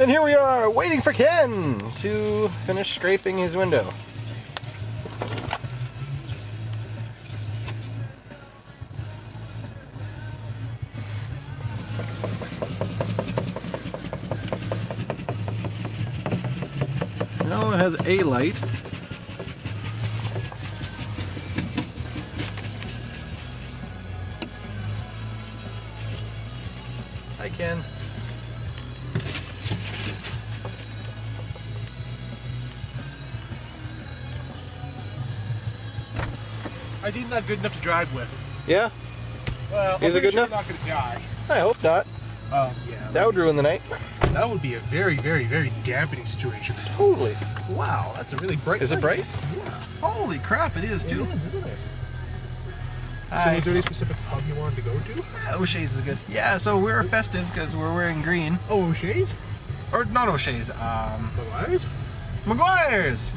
And here we are, waiting for Ken to finish scraping his window. Well, it has a light. Hi, Ken. I think not good enough to drive with. Yeah, Well, Is I'm it good sure enough? I'm not going to die. I hope not. Um, yeah. That would ruin the night. that would be a very, very, very dampening situation. Totally. Wow, that's a really bright. Is it bright? Yeah. Holy crap, it is It too. is, isn't it? So, Hi. is there any specific pub you wanted to go to? Yeah, O'Shea's is good. Yeah, so we're festive because we're wearing green. Oh, O'Shea's? Or not O'Shea's, um, Maguire's? McGuire's.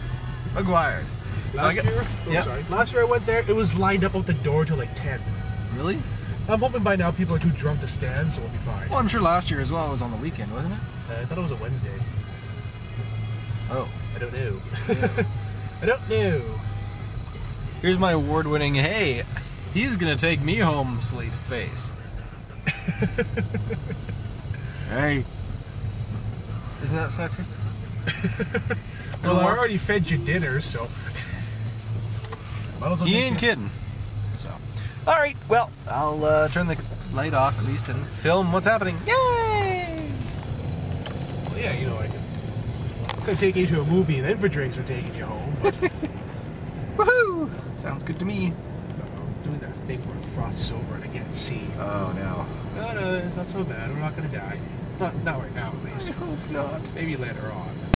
McGuire's. So Last get- year? Oh, yeah. sorry. Last year I went there, it was lined up out the door till like 10. Really? I'm hoping by now people are too drunk to stand, so we'll be fine. Well, I'm sure last year as well it was on the weekend, wasn't it? Uh, I thought it was a Wednesday. Oh. I don't know. I don't know. Here's my award-winning, hey, he's gonna take me home sleep face. hey. Isn't that sexy? Well, I already fed you dinner, so. Well make ain't you- kidding. So, all right. Well, I'll uh, turn the light off at least and film what's happening. Yay! Well, yeah, you know, I could, could take you to a movie and then for drinks I'm taking you home. But Woohoo! Sounds good to me. Doing that thing where it frosts over and I can't see. Oh no. No, no, it's not so bad. We're not gonna die. Not, not right now, at least. I hope not. Maybe later on.